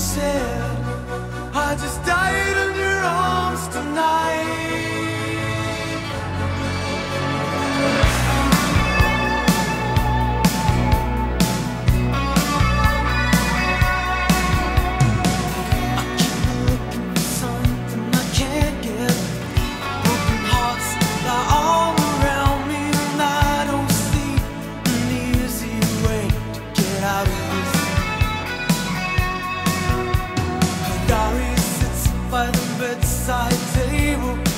said, I just Liebe Zeit, Drehbuch.